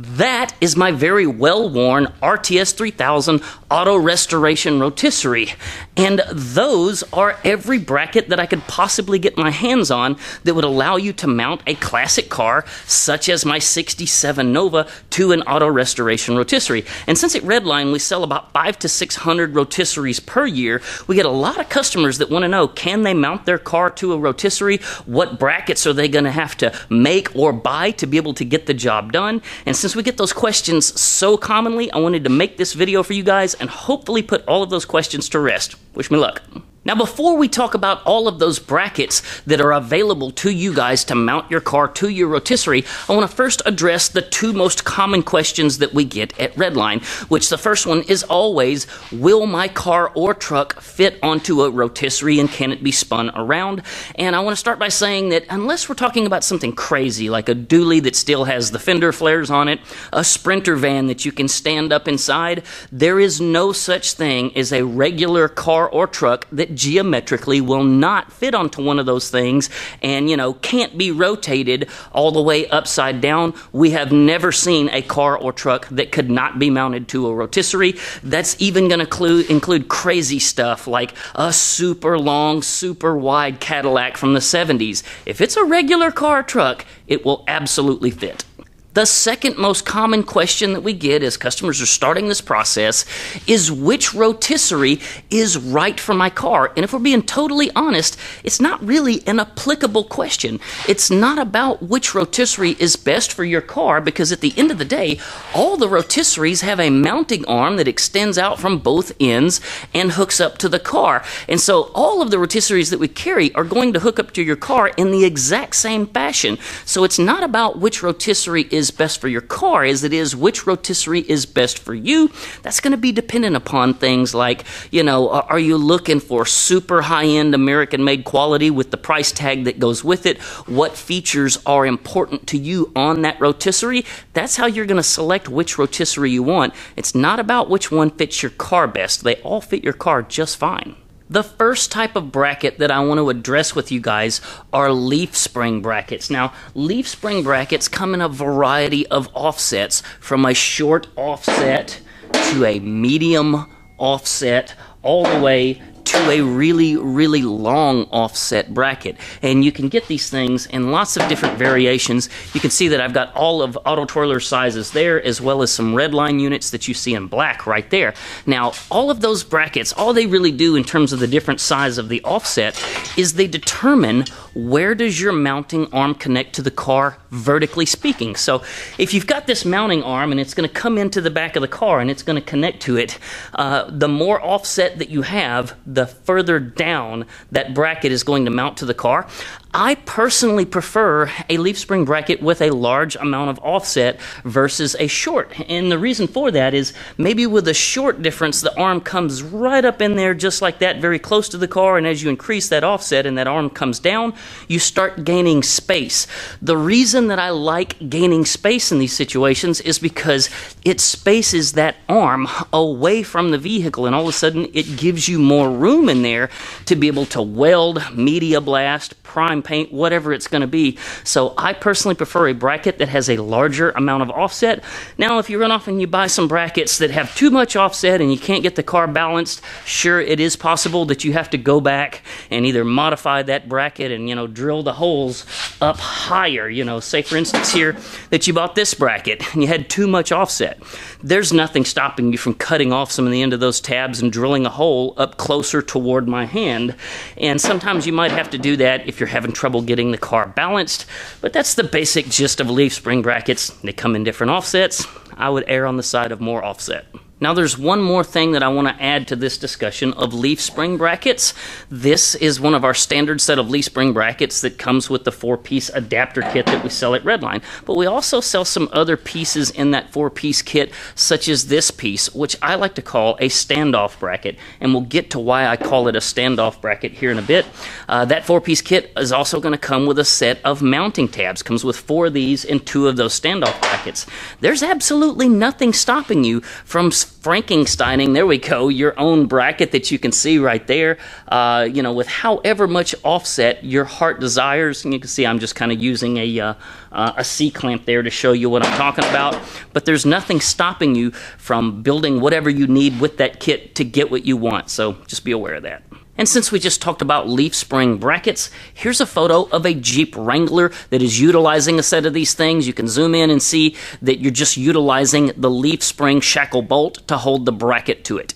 That is my very well worn RTS 3000 auto restoration rotisserie. And those are every bracket that I could possibly get my hands on that would allow you to mount a classic car, such as my 67 Nova, to an auto restoration rotisserie. And since at Redline we sell about five to 600 rotisseries per year, we get a lot of customers that want to know can they mount their car to a rotisserie? What brackets are they going to have to make or buy to be able to get the job done? And since we get those questions so commonly, I wanted to make this video for you guys and hopefully put all of those questions to rest. Wish me luck. Now, before we talk about all of those brackets that are available to you guys to mount your car to your rotisserie, I want to first address the two most common questions that we get at Redline, which the first one is always, will my car or truck fit onto a rotisserie and can it be spun around? And I want to start by saying that unless we're talking about something crazy, like a dually that still has the fender flares on it, a sprinter van that you can stand up inside, there is no such thing as a regular car or truck that geometrically will not fit onto one of those things and, you know, can't be rotated all the way upside down. We have never seen a car or truck that could not be mounted to a rotisserie. That's even going to include crazy stuff like a super long, super wide Cadillac from the 70s. If it's a regular car truck, it will absolutely fit. The second most common question that we get as customers are starting this process is which rotisserie is right for my car? And if we're being totally honest, it's not really an applicable question. It's not about which rotisserie is best for your car because at the end of the day, all the rotisseries have a mounting arm that extends out from both ends and hooks up to the car. And so all of the rotisseries that we carry are going to hook up to your car in the exact same fashion. So it's not about which rotisserie is best for your car as it is which rotisserie is best for you. That's going to be dependent upon things like, you know, are you looking for super high end American made quality with the price tag that goes with it? What features are important to you on that rotisserie? That's how you're going to select which rotisserie you want. It's not about which one fits your car best. They all fit your car just fine. The first type of bracket that I want to address with you guys are leaf spring brackets. Now, leaf spring brackets come in a variety of offsets from a short offset to a medium offset all the way to a really, really long offset bracket. And you can get these things in lots of different variations. You can see that I've got all of Auto Twirler sizes there, as well as some Redline units that you see in black right there. Now, all of those brackets, all they really do in terms of the different size of the offset is they determine where does your mounting arm connect to the car vertically speaking. So if you've got this mounting arm and it's going to come into the back of the car and it's going to connect to it, uh, the more offset that you have, the further down that bracket is going to mount to the car. I personally prefer a leaf spring bracket with a large amount of offset versus a short. And the reason for that is maybe with a short difference, the arm comes right up in there just like that, very close to the car. And as you increase that offset and that arm comes down, you start gaining space. The reason that I like gaining space in these situations is because it spaces that arm away from the vehicle. And all of a sudden, it gives you more room in there to be able to weld, media blast, prime paint, whatever it's going to be. So I personally prefer a bracket that has a larger amount of offset. Now, if you run off and you buy some brackets that have too much offset and you can't get the car balanced, sure, it is possible that you have to go back and either modify that bracket and, you know, drill the holes up higher. You know, say for instance here that you bought this bracket and you had too much offset. There's nothing stopping you from cutting off some of the end of those tabs and drilling a hole up closer toward my hand. And sometimes you might have to do that if you're having having trouble getting the car balanced, but that's the basic gist of leaf spring brackets. They come in different offsets. I would err on the side of more offset. Now there's one more thing that I want to add to this discussion of leaf spring brackets. This is one of our standard set of leaf spring brackets that comes with the four-piece adapter kit that we sell at Redline. But we also sell some other pieces in that four-piece kit, such as this piece, which I like to call a standoff bracket. And we'll get to why I call it a standoff bracket here in a bit. Uh, that four-piece kit is also going to come with a set of mounting tabs. Comes with four of these and two of those standoff brackets. There's absolutely nothing stopping you from Frankensteining, there we go, your own bracket that you can see right there, uh, you know, with however much offset your heart desires. And you can see I'm just kind of using a, uh, uh, a C-clamp there to show you what I'm talking about. But there's nothing stopping you from building whatever you need with that kit to get what you want. So just be aware of that. And since we just talked about leaf spring brackets, here's a photo of a Jeep Wrangler that is utilizing a set of these things. You can zoom in and see that you're just utilizing the leaf spring shackle bolt to hold the bracket to it.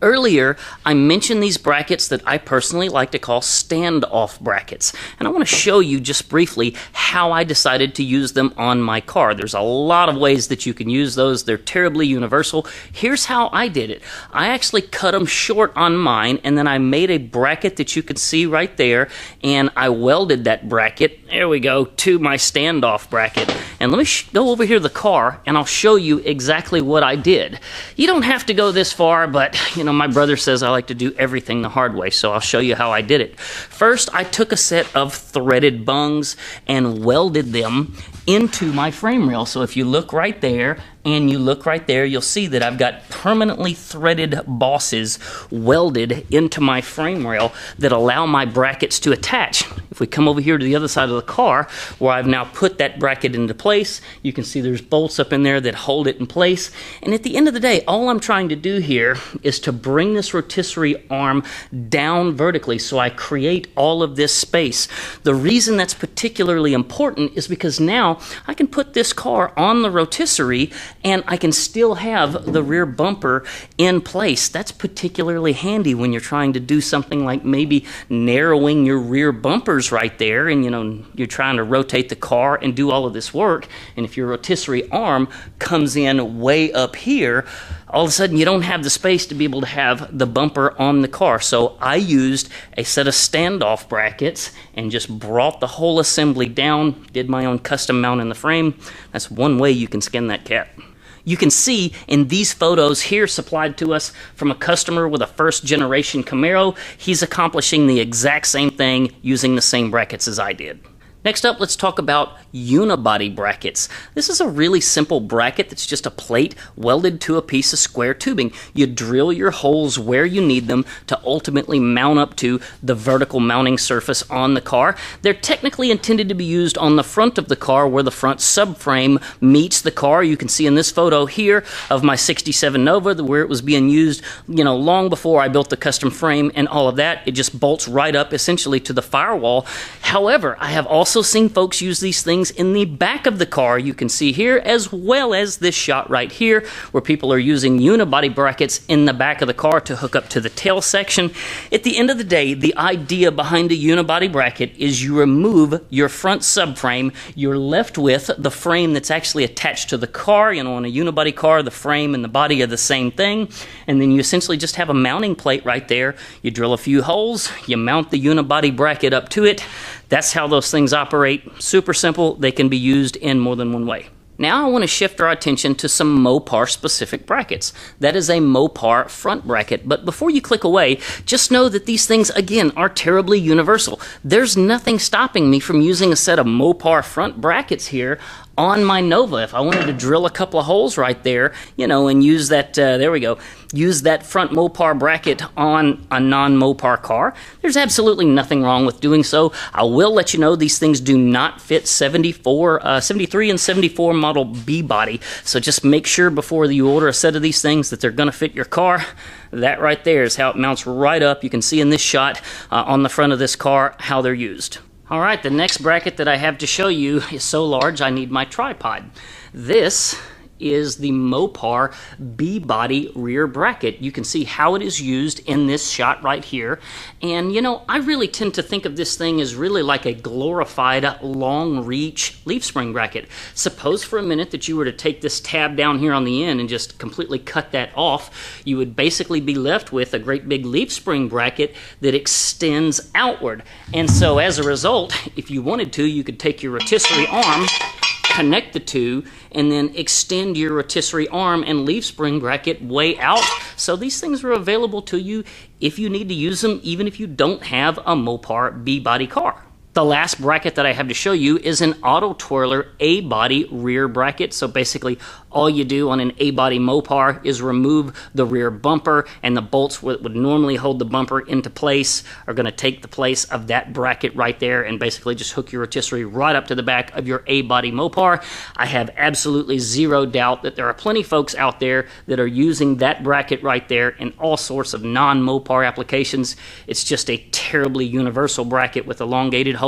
Earlier, I mentioned these brackets that I personally like to call standoff brackets, and I want to show you just briefly how I decided to use them on my car. There's a lot of ways that you can use those, they're terribly universal. Here's how I did it I actually cut them short on mine, and then I made a bracket that you can see right there, and I welded that bracket, there we go, to my standoff bracket. And let me go over here to the car, and I'll show you exactly what I did. You don't have to go this far, but you know know, my brother says I like to do everything the hard way, so I'll show you how I did it. First, I took a set of threaded bungs and welded them into my frame rail. So if you look right there and you look right there, you'll see that I've got permanently threaded bosses welded into my frame rail that allow my brackets to attach. If we come over here to the other side of the car, where I've now put that bracket into place, you can see there's bolts up in there that hold it in place. And at the end of the day, all I'm trying to do here is to bring this rotisserie arm down vertically so I create all of this space. The reason that's particularly important is because now I can put this car on the rotisserie and I can still have the rear bumper in place. That's particularly handy when you're trying to do something like maybe narrowing your rear bumpers right there and you know you're trying to rotate the car and do all of this work and if your rotisserie arm comes in way up here all of a sudden you don't have the space to be able to have the bumper on the car. So I used a set of standoff brackets and just brought the whole assembly down, did my own custom mount in the frame. That's one way you can skin that cat. You can see in these photos here supplied to us from a customer with a first generation Camaro, he's accomplishing the exact same thing using the same brackets as I did. Next up, let's talk about unibody brackets. This is a really simple bracket that's just a plate welded to a piece of square tubing. You drill your holes where you need them to ultimately mount up to the vertical mounting surface on the car. They're technically intended to be used on the front of the car where the front subframe meets the car. You can see in this photo here of my 67 Nova where it was being used, you know, long before I built the custom frame and all of that. It just bolts right up essentially to the firewall. However, I have also also seen folks use these things in the back of the car, you can see here, as well as this shot right here, where people are using unibody brackets in the back of the car to hook up to the tail section. At the end of the day, the idea behind a unibody bracket is you remove your front subframe, you're left with the frame that's actually attached to the car. You know, on a unibody car, the frame and the body are the same thing, and then you essentially just have a mounting plate right there. You drill a few holes, you mount the unibody bracket up to it. That's how those things operate. Super simple. They can be used in more than one way. Now I want to shift our attention to some Mopar specific brackets. That is a Mopar front bracket. But before you click away, just know that these things, again, are terribly universal. There's nothing stopping me from using a set of Mopar front brackets here on my Nova. If I wanted to drill a couple of holes right there, you know, and use that, uh, there we go, use that front Mopar bracket on a non Mopar car, there's absolutely nothing wrong with doing so. I will let you know these things do not fit 74, uh, 73 and 74 model B body. So just make sure before you order a set of these things that they're going to fit your car. That right there is how it mounts right up. You can see in this shot uh, on the front of this car how they're used. All right, the next bracket that I have to show you is so large I need my tripod. This is the Mopar B-body rear bracket. You can see how it is used in this shot right here. And you know, I really tend to think of this thing as really like a glorified long reach leaf spring bracket. Suppose for a minute that you were to take this tab down here on the end and just completely cut that off. You would basically be left with a great big leaf spring bracket that extends outward. And so as a result, if you wanted to, you could take your rotisserie arm connect the two and then extend your rotisserie arm and leaf spring bracket way out. So these things are available to you if you need to use them, even if you don't have a Mopar B-body car. The last bracket that I have to show you is an Auto Twirler A-body rear bracket. So basically all you do on an A-body Mopar is remove the rear bumper and the bolts that would normally hold the bumper into place are going to take the place of that bracket right there and basically just hook your rotisserie right up to the back of your A-body Mopar. I have absolutely zero doubt that there are plenty of folks out there that are using that bracket right there in all sorts of non-Mopar applications. It's just a terribly universal bracket with elongated holes.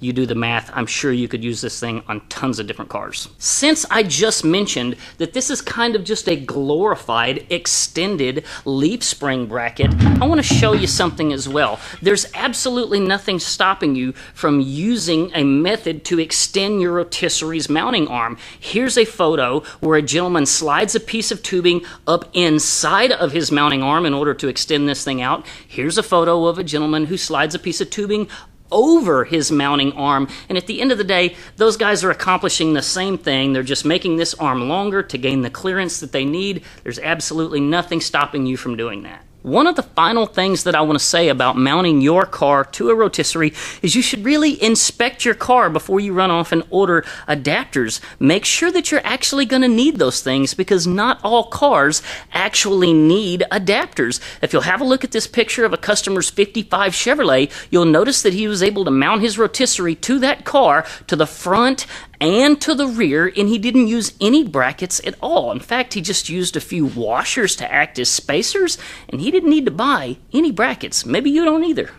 You do the math, I'm sure you could use this thing on tons of different cars. Since I just mentioned that this is kind of just a glorified, extended leaf spring bracket, I want to show you something as well. There's absolutely nothing stopping you from using a method to extend your rotisserie's mounting arm. Here's a photo where a gentleman slides a piece of tubing up inside of his mounting arm in order to extend this thing out. Here's a photo of a gentleman who slides a piece of tubing over his mounting arm. And at the end of the day, those guys are accomplishing the same thing. They're just making this arm longer to gain the clearance that they need. There's absolutely nothing stopping you from doing that. One of the final things that I want to say about mounting your car to a rotisserie is you should really inspect your car before you run off and order adapters. Make sure that you're actually going to need those things because not all cars actually need adapters. If you'll have a look at this picture of a customer's 55 Chevrolet, you'll notice that he was able to mount his rotisserie to that car to the front and to the rear, and he didn't use any brackets at all. In fact, he just used a few washers to act as spacers, and he didn't need to buy any brackets. Maybe you don't either.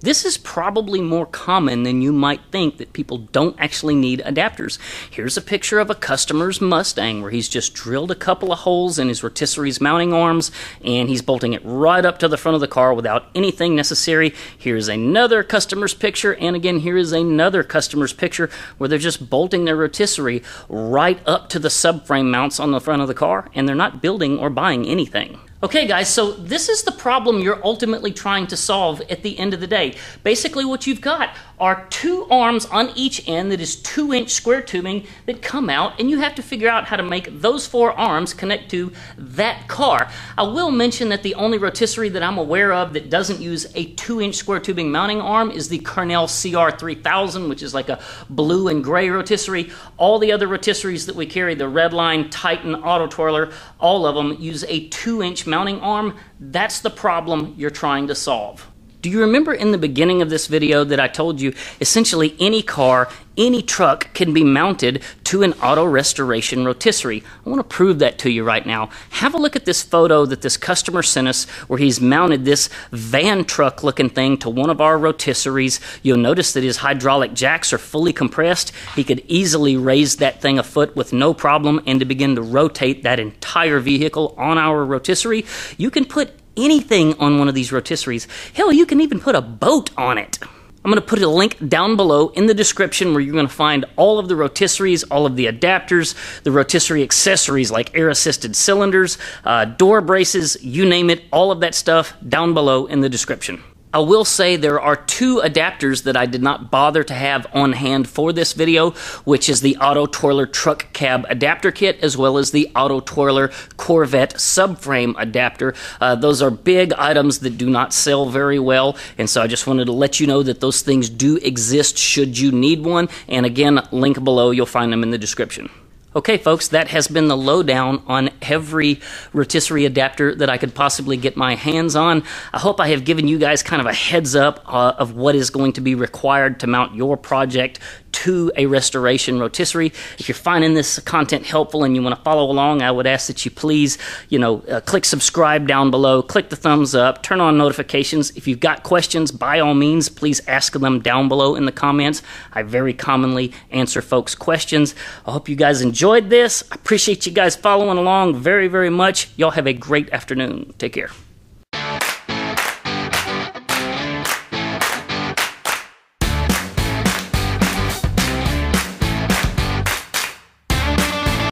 This is probably more common than you might think that people don't actually need adapters. Here's a picture of a customer's Mustang where he's just drilled a couple of holes in his rotisserie's mounting arms and he's bolting it right up to the front of the car without anything necessary. Here's another customer's picture and again here is another customer's picture where they're just bolting their rotisserie right up to the subframe mounts on the front of the car and they're not building or buying anything. Okay, guys, so this is the problem you're ultimately trying to solve at the end of the day. Basically, what you've got are two arms on each end that is two inch square tubing that come out, and you have to figure out how to make those four arms connect to that car. I will mention that the only rotisserie that I'm aware of that doesn't use a two inch square tubing mounting arm is the Cornell CR3000, which is like a blue and gray rotisserie. All the other rotisseries that we carry, the Redline, Titan, Auto Twirler, all of them use a two inch mounting arm, that's the problem you're trying to solve. Do you remember in the beginning of this video that I told you essentially any car, any truck can be mounted to an auto restoration rotisserie? I want to prove that to you right now. Have a look at this photo that this customer sent us where he's mounted this van truck looking thing to one of our rotisseries. You'll notice that his hydraulic jacks are fully compressed. He could easily raise that thing a foot with no problem and to begin to rotate that entire vehicle on our rotisserie. You can put anything on one of these rotisseries. Hell, you can even put a boat on it. I'm going to put a link down below in the description where you're going to find all of the rotisseries, all of the adapters, the rotisserie accessories like air assisted cylinders, uh, door braces, you name it, all of that stuff down below in the description. I will say there are two adapters that I did not bother to have on hand for this video, which is the Auto Twirler Truck Cab Adapter Kit as well as the Auto Twirler Corvette Subframe Adapter. Uh, those are big items that do not sell very well, and so I just wanted to let you know that those things do exist should you need one. And again, link below, you'll find them in the description. Okay, folks, that has been the lowdown on every rotisserie adapter that I could possibly get my hands on. I hope I have given you guys kind of a heads up uh, of what is going to be required to mount your project to a restoration rotisserie. If you're finding this content helpful and you want to follow along, I would ask that you please, you know, uh, click subscribe down below, click the thumbs up, turn on notifications. If you've got questions, by all means, please ask them down below in the comments. I very commonly answer folks' questions. I hope you guys enjoyed this. I appreciate you guys following along very, very much. Y'all have a great afternoon. Take care.